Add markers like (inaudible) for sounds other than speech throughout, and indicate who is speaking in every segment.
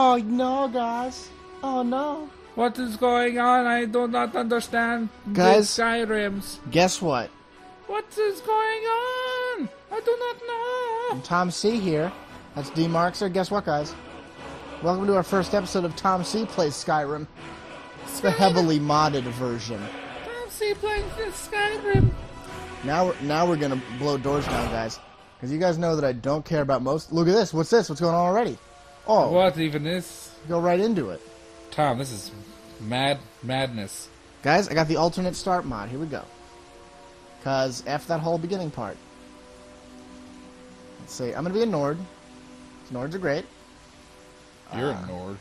Speaker 1: Oh no, guys. Oh no.
Speaker 2: What is going on? I do not understand.
Speaker 1: Guys?
Speaker 2: The Skyrims.
Speaker 1: Guess what?
Speaker 2: What is going on? I do not know.
Speaker 1: Tom Sea here. That's D Markser. Guess what, guys? Welcome to our first episode of Tom Sea Plays Skyrim. It's the heavily modded version.
Speaker 2: Tom Sea playing this Skyrim.
Speaker 1: Now we're now we're gonna blow doors down, guys. Because you guys know that I don't care about most. Look at this. What's this? What's going on already? Oh,
Speaker 2: What even is?
Speaker 1: go right into it,
Speaker 2: Tom, this is mad madness.
Speaker 1: guys. I got the alternate start mod. Here we go. Cause f that whole beginning part. Let's see. I'm gonna be a Nord. Nords are great.
Speaker 2: You're
Speaker 1: Ah.
Speaker 2: a Nord.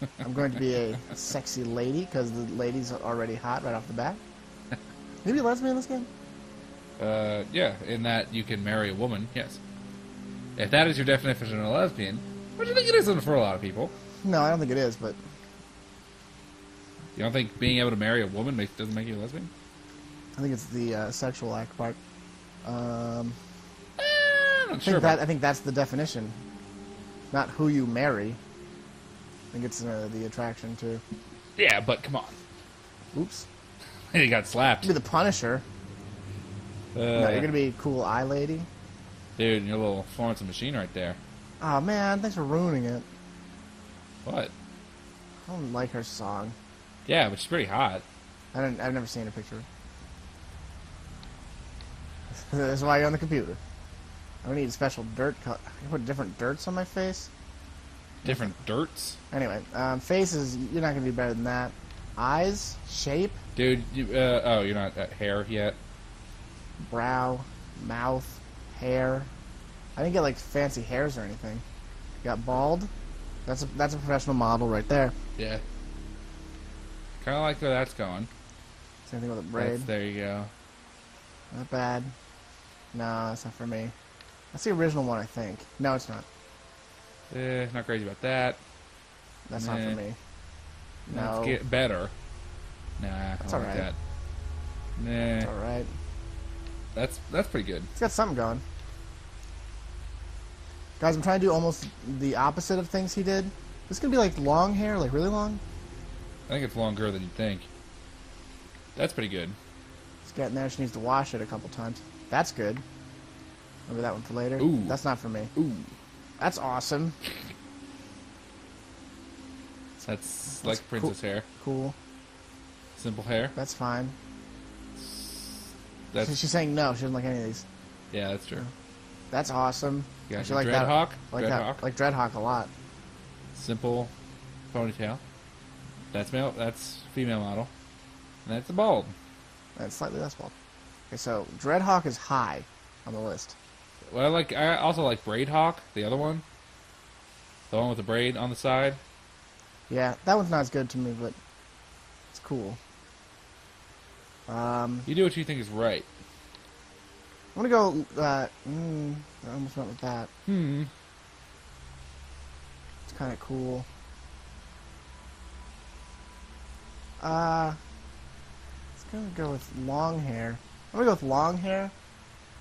Speaker 2: (laughs)
Speaker 1: I'm going to be a (laughs) sexy lady because the lady's already hot right off the bat. Maybe a lesbian in this game?
Speaker 2: Uh, yeah, in that you can marry a woman, yes. If that is your definition of a lesbian, which I think it isn't for a lot of people.
Speaker 1: No, I don't think it is, but
Speaker 2: You don't think being able to marry a woman makes, doesn't make you a lesbian?
Speaker 1: I think it's the uh, sexual act part. Um,
Speaker 2: Eh, I'm not
Speaker 1: I,
Speaker 2: sure
Speaker 1: that, I think that's the definition, not who you marry. I think it's uh, the attraction too.
Speaker 2: Yeah, but come on.
Speaker 1: Oops. (laughs)
Speaker 2: he got slapped.
Speaker 1: Be the Punisher.
Speaker 2: Uh,
Speaker 1: no, you're gonna be a cool eye lady.
Speaker 2: Dude, your little Florence and Machine right there.
Speaker 1: Oh man, thanks for ruining it.
Speaker 2: What?
Speaker 1: I don't like her song.
Speaker 2: Yeah, but she's pretty hot.
Speaker 1: I don't, I've never seen a picture. (laughs) That's why you're on the computer. I don't need special dirt. Co- I put different dirts on my face.
Speaker 2: Different dirts.
Speaker 1: Anyway, um, faces. You're not gonna do better than that. Eyes, shape,
Speaker 2: Dude, you, uh, oh, you're not at hair yet?
Speaker 1: brow, mouth, hair. I didn't get like fancy hairs or anything. Got bald. That's a that's a professional model right there.
Speaker 2: Yeah. Kind of like where that's going.
Speaker 1: Same thing with the braid.
Speaker 2: That's, there you go.
Speaker 1: Not bad. No, that's not for me. That's the original one, I think. No, it's not.
Speaker 2: Eh, not crazy about that.
Speaker 1: That's not for me. No.
Speaker 2: Let's get better. Nah,
Speaker 1: That's
Speaker 2: I don't like
Speaker 1: alright.
Speaker 2: that. Nah,
Speaker 1: All right.
Speaker 2: that's that's pretty good.
Speaker 1: It's got something going. Guys, I'm trying to do almost the opposite of things he did. This is gonna be like long hair, like really long.
Speaker 2: I think it's longer than you think. That's pretty good.
Speaker 1: It's getting there. She needs to wash it a couple times. That's good. Remember that one for later.
Speaker 2: Ooh.
Speaker 1: That's not for me.
Speaker 2: Ooh,
Speaker 1: That's awesome. (laughs)
Speaker 2: that's like
Speaker 1: cool.
Speaker 2: princess hair.
Speaker 1: Cool.
Speaker 2: Simple hair.
Speaker 1: That's fine.
Speaker 2: That's
Speaker 1: She's saying no. She doesn't like any of these.
Speaker 2: yeah, that's true.
Speaker 1: That's awesome.
Speaker 2: You got
Speaker 1: like that.
Speaker 2: dreadhawk.
Speaker 1: I like
Speaker 2: dreadhawk.
Speaker 1: that. Like Dreadhawk a lot.
Speaker 2: Simple ponytail. That's male. That's female model. And that's a bald.
Speaker 1: That's slightly less bald. Okay, so Dreadhawk is high on the list.
Speaker 2: Well, I like. I also like braid hawk. The other one. The one with the braid on the side.
Speaker 1: Yeah, that one's not as good to me, but it's cool. Um,
Speaker 2: You do what you think is right.
Speaker 1: I'm gonna go. Uh, mm, I almost went with that.
Speaker 2: Hmm.
Speaker 1: It's kind of cool. Uh, it's gonna go with long hair. I'm gonna go with long hair.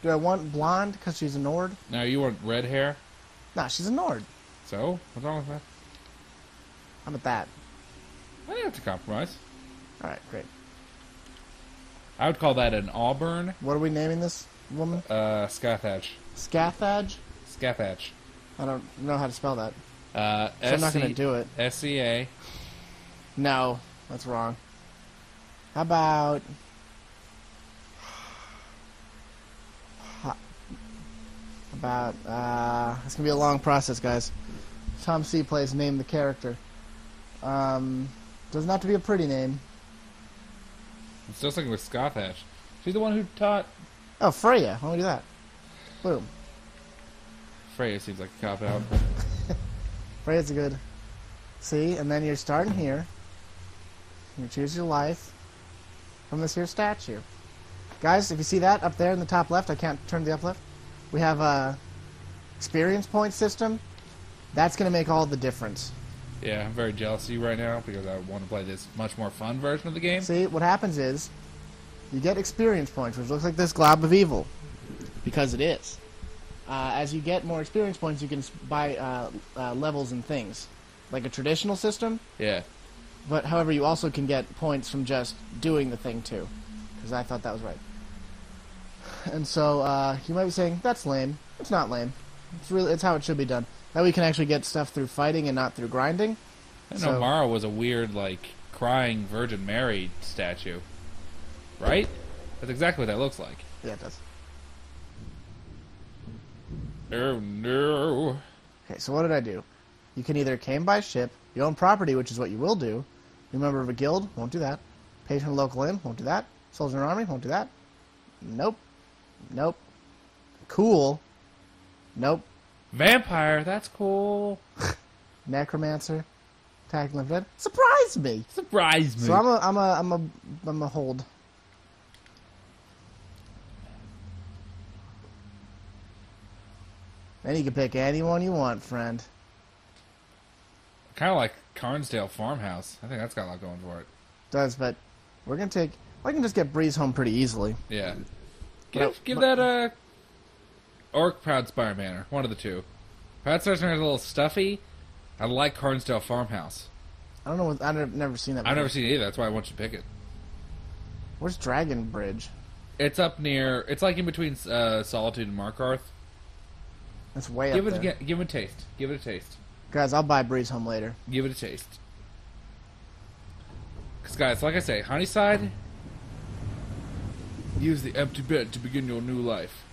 Speaker 1: Do I want blonde because she's a Nord?
Speaker 2: No, you want red hair.
Speaker 1: Nah, she's a Nord.
Speaker 2: So what's wrong with that?
Speaker 1: How about that?
Speaker 2: I think that's a compromise.
Speaker 1: All right, great.
Speaker 2: I would call that an auburn
Speaker 1: What are we naming this woman?
Speaker 2: uh, scathach.
Speaker 1: Scathage?
Speaker 2: Scathach.
Speaker 1: I don't know how to spell that,
Speaker 2: Uh,
Speaker 1: so I'm not gonna do it.
Speaker 2: S C A.
Speaker 1: No, that's wrong. How about How about uh it's gonna be a long process, guys. Tom Sea plays name the character. Um doesn't have to be a pretty name.
Speaker 2: I'm still sticking with Scathach. She's the one who taught
Speaker 1: Oh, Freya. Why don't we do that? Boom.
Speaker 2: Freya. Seems like a cop out. (laughs)
Speaker 1: Freya's a good. See, and then you're starting here. You choose your life from this here statue. Guys, if you see that up there in the top left, I can't turn the up left. We have a experience point system. That's going to make all the difference.
Speaker 2: yeah, I'm very jealous of you right now because I want to play this much more fun version of the game.
Speaker 1: See, what happens is you get experience points, which looks like this glob of evil, because it is. Uh, as you get more experience points, you can buy uh, uh, levels and things. like a traditional system.
Speaker 2: Yeah.
Speaker 1: But however, you also can get points from just doing the thing too, because I thought that was right. And so uh, you might be saying that's lame. It's not lame. It's really it's how it should be done. That way you can actually get stuff through fighting and not through grinding.
Speaker 2: I know
Speaker 1: So-
Speaker 2: Mara was a weird, like, crying Virgin Mary statue. Right? That's exactly what that looks like.
Speaker 1: Yeah, it does.
Speaker 2: Oh no.
Speaker 1: Okay, so what did I do? You can either came by ship, you own property, which is what you will do. You're a member of a guild, won't do that. Patron of a local inn, won't do that. Soldier in an army, won't do that. Nope. Nope. Cool. Nope.
Speaker 2: Vampire, that's cool. (laughs)
Speaker 1: Necromancer. Dead. Surprise me!
Speaker 2: Surprise me.
Speaker 1: So I'm a I'm a I'm a I'm a hold. Then you can pick anyone you want, friend.
Speaker 2: kind of like Carnsdale Farmhouse. I think that's got a lot going for it.
Speaker 1: Does, but we're gonna take. I can just get Breezehome pretty easily.
Speaker 2: Yeah.
Speaker 1: But-
Speaker 2: Give, give that a Orc Proudspire Manor. One of the two. Proudspire Manor is a little stuffy. I like Carnsdale Farmhouse.
Speaker 1: I don't know. What, I've never seen that.
Speaker 2: I've never seen it either. That's why I want you to pick it.
Speaker 1: Where's Dragon Bridge?
Speaker 2: It's up near. It's like in between uh, Solitude and Markarth.
Speaker 1: That's way
Speaker 2: Give
Speaker 1: up
Speaker 2: it,
Speaker 1: there.
Speaker 2: a, give it a taste. Give it a taste.
Speaker 1: Guys, I'll buy Breezehome later.
Speaker 2: Give it a taste. Because, guys, like I say, Honeyside, use the empty bed to begin your new life.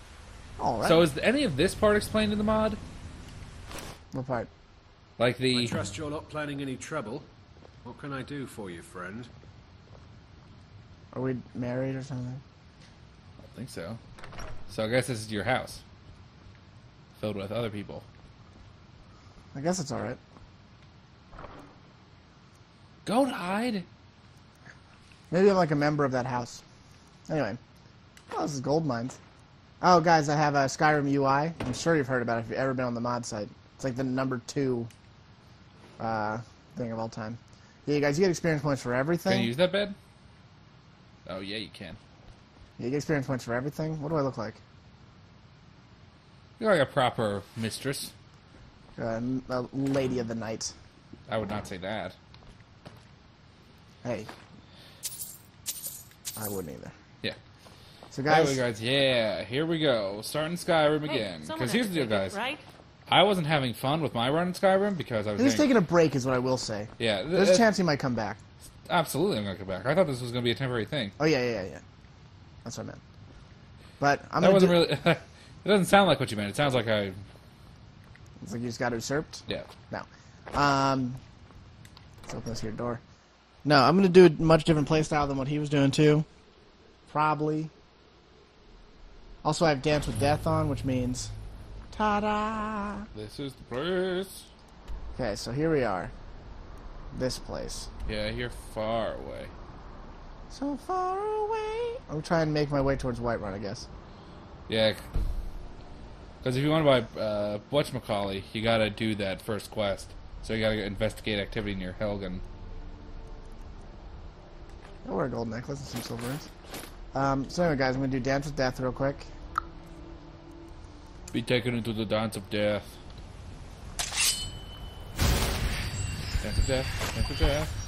Speaker 1: All right.
Speaker 2: So, is any of this part explained in the mod?
Speaker 1: what part?
Speaker 2: Like
Speaker 3: I
Speaker 2: the.
Speaker 3: trust you're not planning any trouble. What can I do for you, friend?
Speaker 1: Are we married or something?
Speaker 2: I don't think so. So, I guess this is your house. Filled with other people.
Speaker 1: I guess it's all right.
Speaker 2: Go to hide!
Speaker 1: Maybe I'm like a member of that house. Anyway, oh, this is gold mines. Oh, guys, I have a Skyrim UI. I'm sure you've heard about it if you've ever been on the mod site. It's like the number two uh, thing of all time. Yeah, you guys, you get experience points for everything.
Speaker 2: Can you use that bed? Oh, yeah, you can.
Speaker 1: You get experience points for everything. What do I look like?
Speaker 2: You're like a proper mistress.
Speaker 1: Uh, a m- a lady of the night.
Speaker 2: I would not say that.
Speaker 1: Hey, I wouldn't either.
Speaker 2: Yeah.
Speaker 1: So,
Speaker 2: There
Speaker 1: guys,
Speaker 2: we go, guys. Yeah, here we go. Starting Skyrim
Speaker 4: Hey,
Speaker 2: again. Because
Speaker 4: had
Speaker 2: here's the deal,
Speaker 4: take it,
Speaker 2: guys.
Speaker 4: Right?
Speaker 2: I wasn't having fun with my run in Skyrim because I was
Speaker 1: he's taking a break, is what I will say.
Speaker 2: yeah. th-
Speaker 1: There's a
Speaker 2: uh,
Speaker 1: chance he might come back.
Speaker 2: Absolutely, I'm gonna come back. I thought this was gonna be a temporary thing.
Speaker 1: Oh yeah, yeah, yeah, yeah. That's what I meant. But I'm
Speaker 2: that
Speaker 1: gonna
Speaker 2: wasn't
Speaker 1: do-
Speaker 2: really. (laughs) it doesn't sound like what you meant. It sounds like I.
Speaker 1: It's like you just got usurped.
Speaker 2: Yeah.
Speaker 1: No. Um. Let's open this here door. No, I'm gonna do a much different playstyle than what he was doing too. Probably. Also, I have Dance with Death on, which means, ta-da!
Speaker 2: This is the place.
Speaker 1: Okay, so here we are. This place.
Speaker 2: Yeah, you're far away.
Speaker 1: So far away. I'm trying to make my way towards Whiterun, I guess.
Speaker 2: Yeah. Because if you want to buy uh, Macaulay, you gotta do that first quest. So you gotta investigate activity near Helgen.
Speaker 1: I'll wear a gold necklace and some silver rings. Um, so anyway, guys, I'm gonna do Dance with Death real quick.
Speaker 2: Be taken into the dance of death. Dance of death. Dance of death.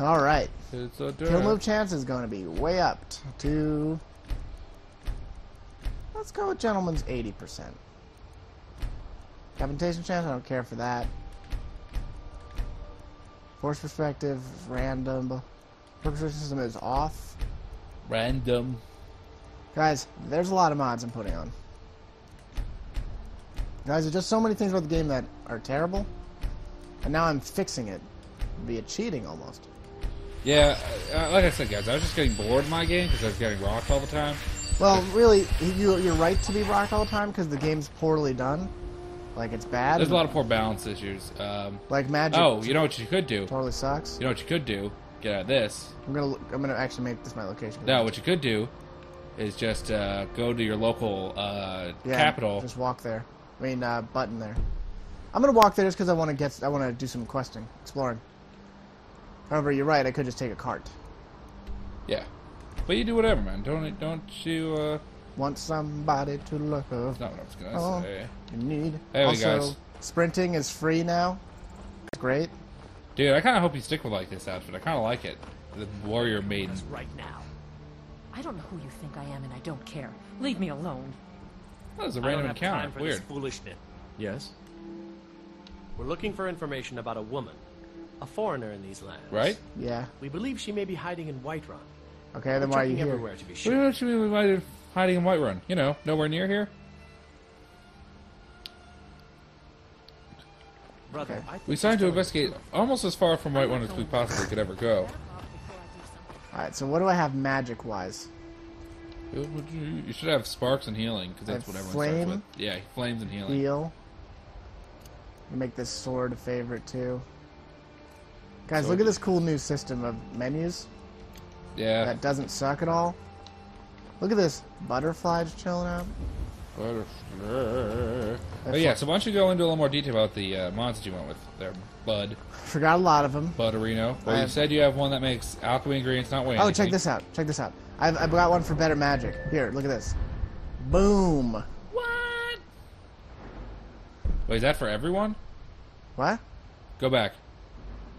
Speaker 1: All right.
Speaker 2: It's a
Speaker 1: Kill move chance is going to be way up to. Let's go with gentleman's 80%. Capitation chance, I don't care for that. Force perspective, random. Purpose system is off.
Speaker 2: Random.
Speaker 1: Guys, there's a lot of mods I'm putting on. Guys, there's just so many things about the game that are terrible. And now I'm fixing it via cheating almost.
Speaker 2: Yeah, uh, like I said, guys, I was just getting bored in my game because I was getting rocked all the time.
Speaker 1: Well, really, you, you're right to be rocked all the time because the game's poorly done. Like, it's bad.
Speaker 2: There's a lot of poor balance issues. Um,
Speaker 1: Like, Magic
Speaker 2: oh, you know what you could do?
Speaker 1: totally sucks.
Speaker 2: You know what you could do? Get out of this.
Speaker 1: I'm gonna I'm gonna actually make this my location.
Speaker 2: No, what you could do is just uh, go to your local uh,
Speaker 1: yeah,
Speaker 2: capital.
Speaker 1: Just walk there. I mean, uh, button there. I'm gonna walk there just because I want to get I want to do some questing, exploring. However, you're right. I could just take a cart.
Speaker 2: Yeah, but you do whatever, man. Don't don't you? Uh,
Speaker 1: Want somebody to look love.
Speaker 2: that's not what I was gonna
Speaker 1: Oh.
Speaker 2: say.
Speaker 1: You need.
Speaker 2: There we
Speaker 1: also,
Speaker 2: go.
Speaker 1: sprinting is free now. great.
Speaker 2: Dude, I kind of hope you stick with like this outfit. I kind of like it. The warrior maiden.
Speaker 4: right now. I don't know who you think I am, and I don't care. Leave me alone.
Speaker 2: That was a
Speaker 5: I don't
Speaker 2: random
Speaker 5: have
Speaker 2: encounter.
Speaker 5: time for
Speaker 2: Weird.
Speaker 5: this foolishness.
Speaker 3: Yes?
Speaker 5: We're looking for information about a woman, a foreigner in these lands.
Speaker 2: Right?
Speaker 1: Yeah.
Speaker 5: We believe she may be hiding in Whiterun.
Speaker 1: Okay, then why are you here?
Speaker 5: everywhere to be
Speaker 2: What
Speaker 5: sure.
Speaker 2: do you- what do you mean we might have hiding in Whiterun? You know, nowhere near here.
Speaker 5: Brother,
Speaker 1: Okay.
Speaker 5: I think
Speaker 2: We decided to
Speaker 5: this
Speaker 2: investigate almost as far from Whiterun as we possibly could ever go.
Speaker 1: Alright, so what do I have magic wise?
Speaker 2: You you should have sparks and healing because that's what
Speaker 1: have
Speaker 2: everyone starts
Speaker 1: flame?
Speaker 2: with. Yeah, flames and healing.
Speaker 1: Heal. Make this sword a favorite too. Guys,
Speaker 2: Sword.
Speaker 1: look at this cool new system of menus
Speaker 2: Yeah.
Speaker 1: that doesn't suck at all. Look at this butterfly just chilling out. Butterfly.
Speaker 2: Oh yeah, so why don't you go into a little more detail about the uh, mods that you went with there, Bud, (laughs)
Speaker 1: Forgot a lot of them.
Speaker 2: Butterino. Well,
Speaker 1: I
Speaker 2: you said you have one that makes alchemy ingredients not weigh
Speaker 1: Oh,
Speaker 2: anything.
Speaker 1: check this out. Check this out. I've, I've got one for better magic. Here, look at this. Boom.
Speaker 2: What? Wait, is that for everyone?
Speaker 1: What?
Speaker 2: Go back.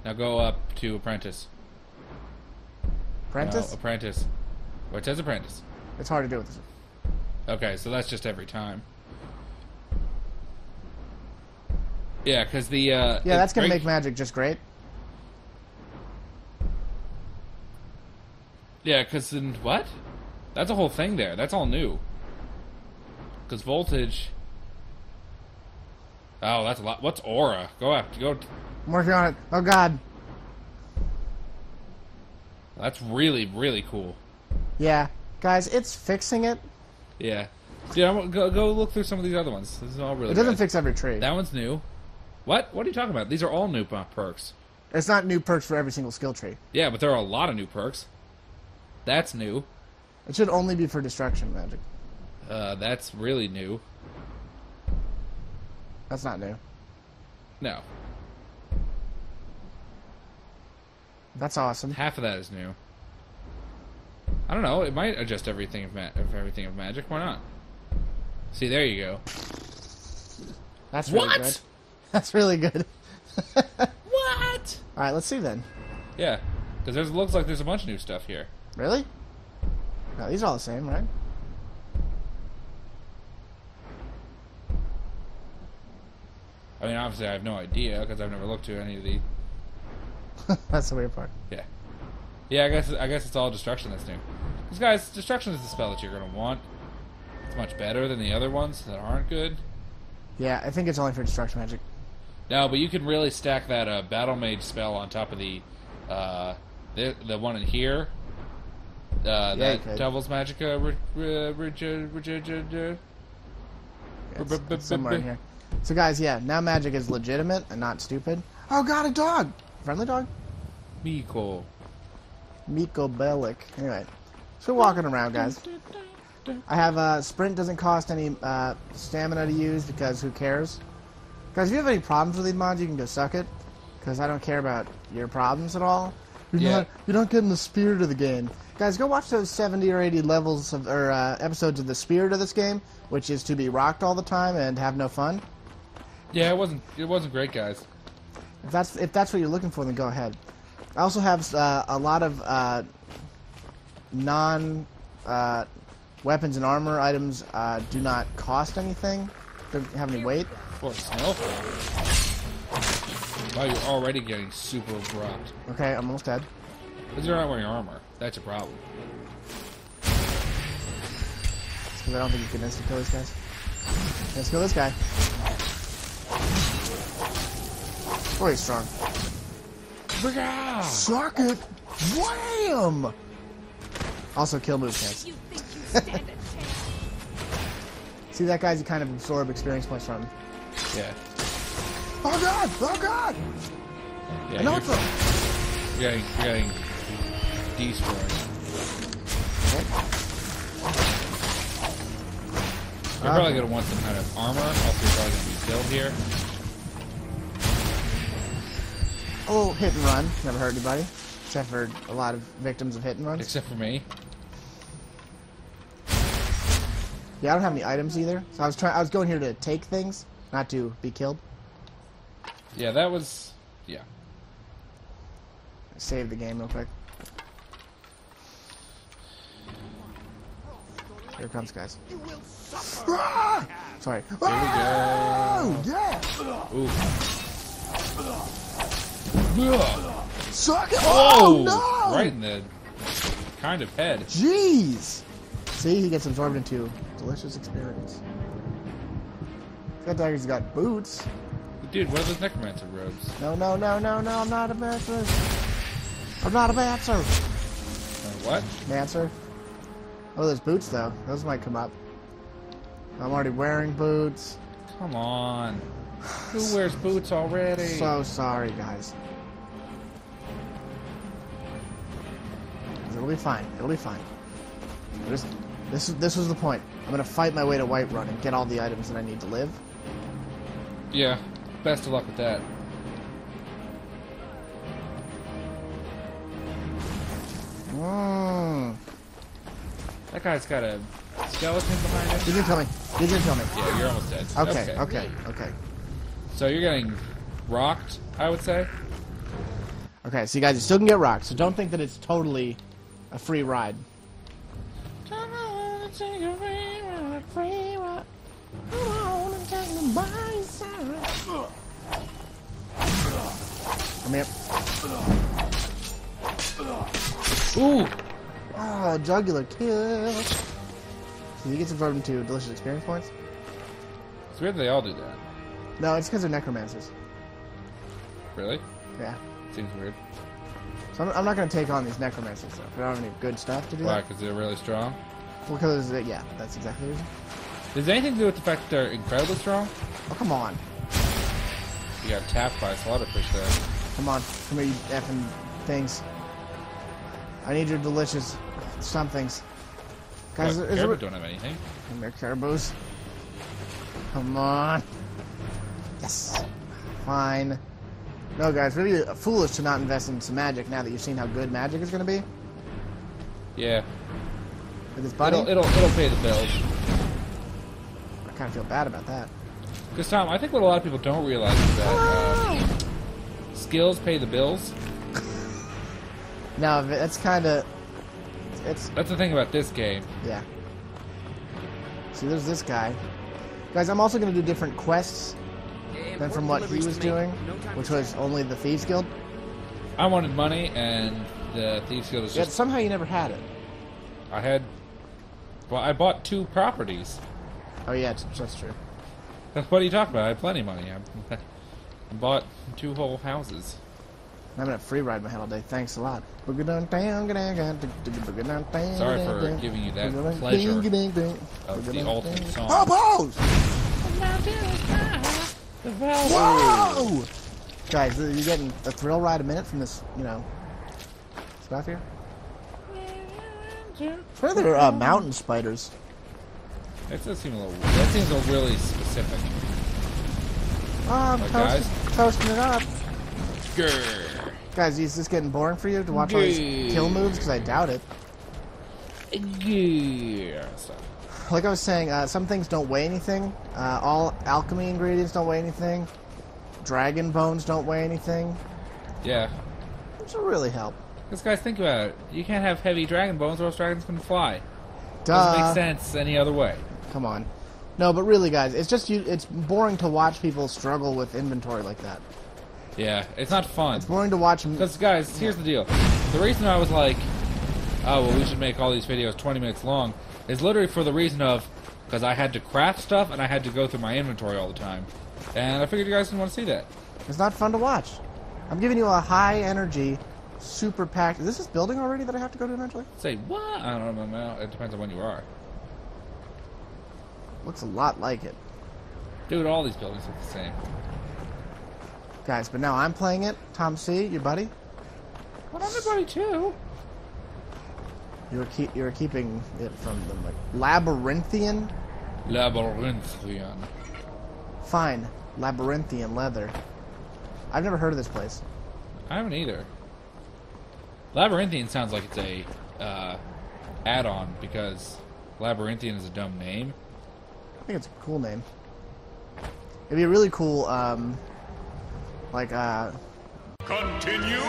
Speaker 2: Now go up to apprentice.
Speaker 1: Apprentice?
Speaker 2: No, apprentice. It says apprentice.
Speaker 1: It's hard to do with this.
Speaker 2: Okay, so that's just every time. Yeah, because the uh,
Speaker 1: Yeah, that's gonna
Speaker 2: break-
Speaker 1: make magic just great.
Speaker 2: Yeah, because then what? That's a whole thing there. That's all new. Because voltage. Oh, that's a lot. What's aura? Go after. Go.
Speaker 1: I'm working on it. Oh god.
Speaker 2: That's really really cool.
Speaker 1: Yeah. Guys, it's fixing it.
Speaker 2: Yeah. Yeah. I'm- Go go look through some of these other ones. This is all really.
Speaker 1: It doesn't
Speaker 2: good.
Speaker 1: fix every tree.
Speaker 2: That one's new. What? What are you talking about? These are all new perks.
Speaker 1: It's not new perks for every single skill tree.
Speaker 2: Yeah, but there are a lot of new perks. That's new.
Speaker 1: It should only be for destruction magic.
Speaker 2: Uh, that's really new.
Speaker 1: That's not new.
Speaker 2: No,
Speaker 1: That's awesome.
Speaker 2: half of that is new. I don't know. It might adjust everything of, ma- of everything of magic. Why not? See, there you go.
Speaker 1: That's really
Speaker 2: What?
Speaker 1: good. (laughs) That's really good. (laughs)
Speaker 2: What?
Speaker 1: All right, let's see then.
Speaker 2: Yeah, because there's looks like there's a bunch of new stuff here.
Speaker 1: Really? No, these are all the same, right?
Speaker 2: I mean, obviously, I have no idea because I've never looked to any of the. (laughs)
Speaker 1: That's the weird part.
Speaker 2: Yeah, yeah. I guess I guess it's all destruction that's new. Because guys, destruction is the spell that you're gonna want. It's much better than the other ones that aren't good.
Speaker 1: Yeah, I think it's only for destruction magic.
Speaker 2: No, but you can really stack that uh, battle mage spell on top of the uh, the the one in here. Uh,
Speaker 1: you
Speaker 2: that devil's magica. Re, re, re,
Speaker 1: Yeah, it's somewhere in here. So guys, yeah, now magic is legitimate and not stupid. Oh god, a dog! Friendly dog?
Speaker 2: Miko.
Speaker 1: Miko Bellic. Anyway, so we're walking around, guys. I have uh, sprint doesn't cost any uh, stamina to use because who cares? Guys, if you have any problems with these mods, you can go suck it. Because I don't care about your problems at all. You're
Speaker 2: Yeah.
Speaker 1: not you're not getting the spirit of the game. Guys, go watch those 70 or 80 levels of or uh, episodes of the spirit of this game, which is to be rocked all the time and have no fun.
Speaker 2: Yeah, it wasn't it wasn't great, guys.
Speaker 1: If that's if that's what you're looking for, then go ahead. I also have uh, a lot of uh, non uh, weapons and armor items. Uh, do not cost anything. Don't have any weight.
Speaker 2: For snowfall. Wow, you're already getting super abrupt.
Speaker 1: Okay, I'm almost dead.
Speaker 2: Because you're not wearing armor. That's a problem.
Speaker 1: Because I don't think you can instant kill these guys. Let's kill this guy. Oh, he's strong. Suck it! Wham! Also, kill move chance.
Speaker 4: You think you stand a chance?
Speaker 1: See that guy's you kind of absorb experience points from.
Speaker 2: Yeah.
Speaker 1: Oh god! Oh god!
Speaker 2: Yeah,
Speaker 1: I know
Speaker 2: you're,
Speaker 1: it's a...
Speaker 2: you're getting, you're getting destroyed. You're ah.
Speaker 1: probably
Speaker 2: gonna want some kind of armor, else you're probably gonna be killed here.
Speaker 1: A little hit and run. Never hurt anybody. Except for a lot of victims of hit and runs.
Speaker 2: Except for me.
Speaker 1: Yeah, I don't have any items either. So I was trying. I was going here to take things, not to be killed.
Speaker 2: Yeah, that was Yeah.
Speaker 1: Save the game real quick. Here it comes, guys. Ah! Sorry. Oh, yeah!
Speaker 2: Ooh. Ugh.
Speaker 1: Suck it!
Speaker 2: Oh,
Speaker 1: Oh, no!
Speaker 2: right in the kind of head.
Speaker 1: Jeez! See, he gets absorbed into delicious experience. That dagger's got boots.
Speaker 2: Dude, what are those necromancer robes?
Speaker 1: No, no, no, no, no, I'm not a mancer. I'm not a mancer.
Speaker 2: Uh, what?
Speaker 1: Mancer. Oh, there's boots, though. Those might come up. I'm already wearing boots.
Speaker 2: Come on. Who wears boots already?
Speaker 1: So sorry, guys. It'll be fine. It'll be fine. This, this, is- this was the point. I'm gonna fight my way to Whiterun and get all the items that I need to live.
Speaker 2: yeah. Best of luck with that.
Speaker 1: Mmm.
Speaker 2: That guy's got a skeleton behind him.
Speaker 1: Did you kill me? Did you kill me?
Speaker 2: Yeah, you're almost dead.
Speaker 1: Okay, okay, okay.
Speaker 2: So you're getting rocked, I would say.
Speaker 1: Okay, so you guys you still can get rocked, so don't think that it's totally a free ride. Come here.
Speaker 2: Ooh.
Speaker 1: Oh, jugular kill. Can So he gets absorbed into delicious experience points?
Speaker 2: It's weird they all do that.
Speaker 1: No, it's because they're necromancers.
Speaker 2: Really?
Speaker 1: Yeah.
Speaker 2: Seems weird.
Speaker 1: So I'm, I'm not going to take on these necromancers stuff. I don't have any good stuff to do
Speaker 2: Why? Because they're really strong.
Speaker 1: Well, because, uh, yeah, that's exactly reason.
Speaker 2: Does anything to do with the fact that they're incredibly strong?
Speaker 1: Oh, come on.
Speaker 2: You got tapped by a slaughterfish there.
Speaker 1: Come on. Come here, you effing things. I need your delicious somethings. Guys,
Speaker 2: What,
Speaker 1: is
Speaker 2: Caribou
Speaker 1: it...
Speaker 2: don't have anything.
Speaker 1: Come here, caribous. Come on. Yes. Fine. No, guys, really foolish to not invest in some magic now that you've seen how good magic is going to be
Speaker 2: Yeah.
Speaker 1: with this buddy.
Speaker 2: It'll, it'll it'll pay the bills.
Speaker 1: I kind of feel bad about that.
Speaker 2: Because Tom, I think what a lot of people don't realize is that um, skills pay the bills. (laughs)
Speaker 1: No, that's kind of. It's
Speaker 2: That's the thing about this game.
Speaker 1: yeah. See, there's this guy. Guys, I'm also going to do different quests than from what he was doing, which was only the Thieves Guild.
Speaker 2: I wanted money, and the Thieves Guild is
Speaker 1: Yet
Speaker 2: just.
Speaker 1: somehow you never had it.
Speaker 2: I had. Well, I bought two properties.
Speaker 1: Oh yeah, it's- that's true. (laughs)
Speaker 2: What are you talking about? I had plenty of money. I I (laughs) bought two whole houses.
Speaker 1: I'm gonna free ride my head all day. Thanks a lot. Sorry
Speaker 2: Sorry for giving you that pleasure of the ultimate song.
Speaker 1: Oh, Popos! Whoa! Guys, you're getting a thrill ride a minute from this, you know, stuff here. There uh, mountain spiders?
Speaker 2: That does seem a little. That seems a really specific.
Speaker 1: Oh, I'm
Speaker 2: Like
Speaker 1: toasting, toasting it up.
Speaker 2: Grr.
Speaker 1: Guys, is this getting boring for you to watch all these kill moves? Because I doubt it.
Speaker 2: Yeah.
Speaker 1: Like I was saying, uh, some things don't weigh anything. Uh, all alchemy ingredients don't weigh anything. Dragon bones don't weigh anything.
Speaker 2: yeah.
Speaker 1: Which will really help.
Speaker 2: Because guys, think about it. You can't have heavy dragon bones, or else dragons can fly. Doesn't make sense any other way.
Speaker 1: Come on. No, but really, guys, it's just you. It's boring to watch people struggle with inventory like that.
Speaker 2: Yeah, it's not fun.
Speaker 1: It's boring to watch.
Speaker 2: Because guys, here's the deal. The reason I was like, oh well, we should make all these videos 20 minutes long, is literally for the reason of because I had to craft stuff and I had to go through my inventory all the time, and I figured you guys didn't want to see that.
Speaker 1: It's not fun to watch. I'm giving you a high energy, super packed. Is this this building already that I have to go to eventually?
Speaker 2: Say what? I don't know. Now it depends on when you are.
Speaker 1: Looks a lot like it,
Speaker 2: Dude, all these buildings look the same.
Speaker 1: guys. But now I'm playing it. Tom Sea, your buddy.
Speaker 2: Well, everybody too.
Speaker 1: You were keep you were keeping it from the like, labyrinthian.
Speaker 2: Labyrinthian.
Speaker 1: Fine, labyrinthian leather. I've never heard of this place.
Speaker 2: I haven't either. Labyrinthian sounds like it's a uh, add-on because Labyrinthian is a dumb name.
Speaker 1: I think it's a cool name. It'd be a really cool, um, like, uh,
Speaker 6: Continue?